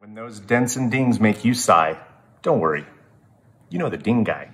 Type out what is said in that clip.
When those dents and dings make you sigh, don't worry. You know the ding guy.